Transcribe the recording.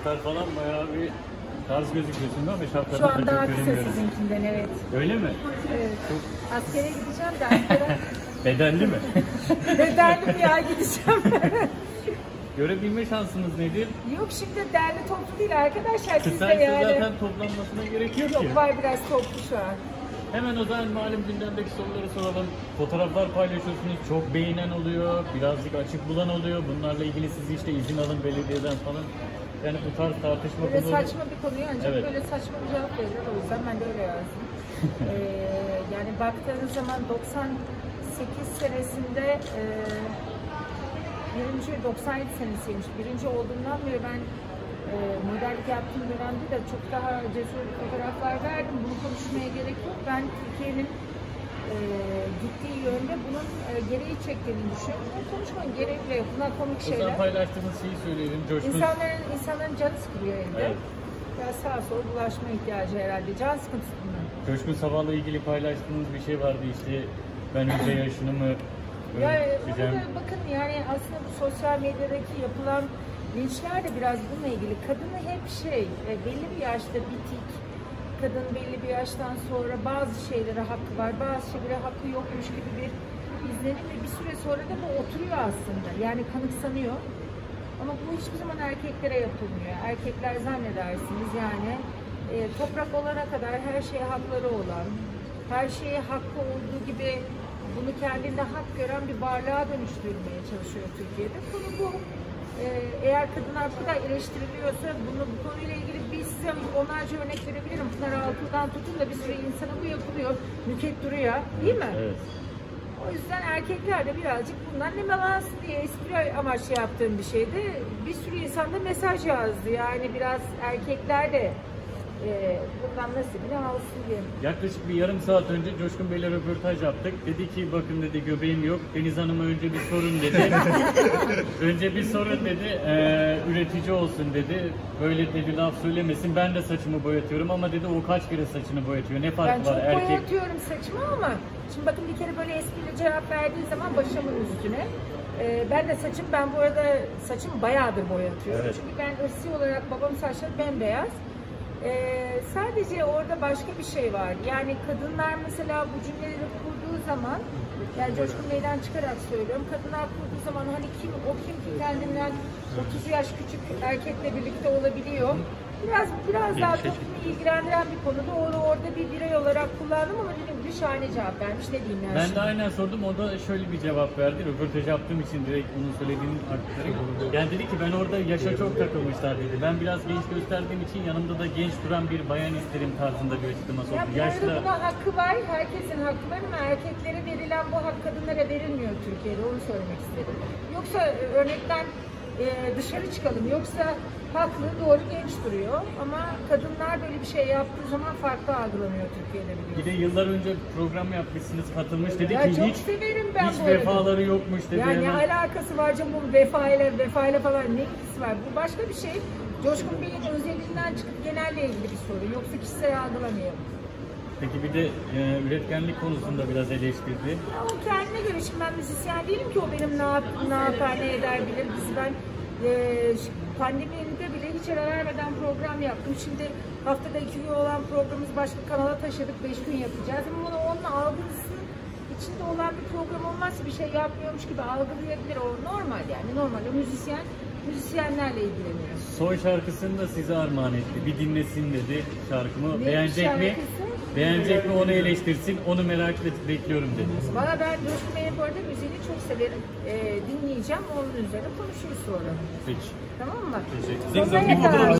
Star falan bayağı bir tarz gözüküyorsun ama şapkadan Şu an da daha çok sizinkinden evet. Öyle mi? evet. Askere gideceğim de askere Bedelli mi? bedelli bir ay gideceğim. Görebilme şansınız nedir? Yok şimdi derli toplu değil arkadaşlar siz de Kısaysa yani. zaten toplanmasına gerek yok ki. Yok var biraz toplu şu an. Hemen o zaman malum gündemdeki soruları soralım. Fotoğraflar paylaşıyorsunuz, çok beğenen oluyor, birazcık açık bulan oluyor. Bunlarla ilgili siz işte izin alın belediyeden falan. Yani bu tarz tartışma Böyle konuları... saçma bir konuyu ancak Evet. böyle saçma bir cevap verirler. O yüzden ben de öyle yazdım. ee, yani baktığınız zaman 98 senesinde e, birinci 97 senesiymiş. Birinci olduğundan beri ben e, modellik yaptığım dönemde de çok daha cesur fotoğraflar verdim. Bunu konuşmaya gerek yok. Ben Türkiye'nin e, gittiği yönde bunun e, gereği çektiğini düşünüyorum. Bunu konuşmanın gereği bile yok. Bunlar komik O zaman şeyler. paylaştığınız şeyi söyleyelim. Coşkun İnsanların, insanların canı sıkılıyor evde. Evet. Ya sağa sola bulaşma ihtiyacı herhalde. Can sıkıntısı bunlar. Coşkun Sabah'la ilgili paylaştığınız bir şey vardı işte ben önce yaşını mı Ya onu ölçeceğim? da bakın yani aslında bu sosyal medyadaki yapılan linçler de biraz bununla ilgili. Kadını hep şey, e, belli bir yaşta bitik, kadın belli bir yaştan sonra bazı şeylere hakkı var, bazı şeylere hakkı yokmuş gibi bir izlenim ve bir süre sonra da bu oturuyor aslında. Yani kanıksanıyor. Ama bu hiçbir zaman erkeklere yapılmıyor. Erkekler zannedersiniz yani e, toprak olana kadar her şeye hakları olan, her şeye hakkı olduğu gibi bunu kendinde hak gören bir varlığa dönüştürmeye çalışıyor Türkiye'de. Konu bu. E, eğer kadınlar bu kadar eleştiriliyorsa bunu bu konuyla ilgili size onlarca örnek verebilirim. Pınar Altuğ'dan tutun da bir sürü insana bu yapılıyor. Nüket duruyor. Değil mi? Evet. O yüzden erkekler de birazcık bundan nemalansın diye espri amaçlı yaptığım bir şeydi. Bir sürü insan da mesaj yazdı. Yani biraz erkekler de e, bundan nasibini alsın diye. Yaklaşık bir yarım saat önce Coşkun Bey'le röportaj yaptık. Dedi ki bakın dedi göbeğim yok. Deniz Hanım'a önce bir sorun dedi. önce bir sorun dedi. Ee, üretici olsun dedi. Böyle dedi laf söylemesin. Ben de saçımı boyatıyorum ama dedi o kaç kere saçını boyatıyor. Ne farkı Ben çok var erkek? boyatıyorum saçımı ama şimdi bakın bir kere böyle espriyle cevap verdiği zaman başımın üstüne. e, ben de saçım, ben bu arada saçım bayağıdır boyatıyorum. Evet. Çünkü ben ırsi olarak babam saçları bembeyaz. Sadece orada başka bir şey var. Yani kadınlar mesela bu cümleleri kurduğu zaman yani Coşkun Bey'den çıkarak söylüyorum. Kadınlar kurduğu zaman hani kim o kim ki kendinden 30 yaş küçük erkekle birlikte olabiliyor. Biraz biraz daha toplumu ilgilendiren bir konu. Doğru orada bir birey olarak kullandım ama dediğim gibi şahane cevap vermiş. Diyeyim yani Ben de aynen sordum. O da şöyle bir cevap verdi. Röportaj yaptığım için direkt onun söylediğinin aktarı. Yani dedi ki ben orada yaşa çok takılmışlar dedi. Ben biraz genç gösterdiğim için yanımda da genç duran bir bayan isterim tarzında bir açıklama Ya soktu. bu arada Yaşlı buna hakkı var. Herkesin hakkı var ama erkeklere verilen bu hak kadınlara verilmiyor Türkiye'de. Onu söylemek istedim. Yoksa e, örnekten e, dışarı çıkalım. Yoksa haklı, doğru genç duruyor. Ama kadınlar böyle bir şey yaptığı zaman farklı algılanıyor Türkiye'de bir biliyorsunuz. de yıllar önce program yapmışsınız, katılmış. Dedi Ya ki çok hiç severim ben hiç bu arada. vefaları yokmuş dedi. Ya ne hemen. alakası var canım bu vefayla, vefayla falan ne ilgisi var? Bu başka bir şey. Coşkun Bey'in özelinden çıkıp genelle ilgili bir soru. Yoksa kişisel algılamayalım. Peki bir de e, üretkenlik konusunda biraz eleştirdi. Ya o kendine göre şimdi ben müzisyen değilim ki o benim ne, yap, ne yapar ne eder bilir. Biz ben e, ş- pandemide bile hiç ara vermeden program yaptım. Şimdi haftada iki gün olan programımızı başka kanala taşıdık. Beş gün yapacağız. Ama bunu onun algısının içinde olan bir program olmazsa bir şey yapmıyormuş gibi algılayabilir. O normal yani normal. O müzisyen müzisyenlerle ilgileniyor. Son şarkısını da size armağan etti. Bir dinlesin dedi şarkımı. Ne Beğenecek mi? şarkısı? Beğenecek mi onu eleştirsin. Onu merakla bekliyorum dedi. Valla ben Coşkun Bey'in bu arada müziğini çok severim. E, dinleyeceğim. Onun üzerine konuşuruz sonra. Peki. Tamam mı? Teşekkür Sonuna kadar.